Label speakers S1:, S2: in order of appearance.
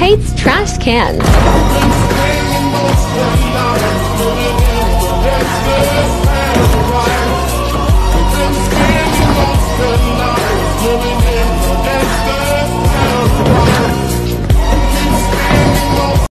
S1: hates trash cans.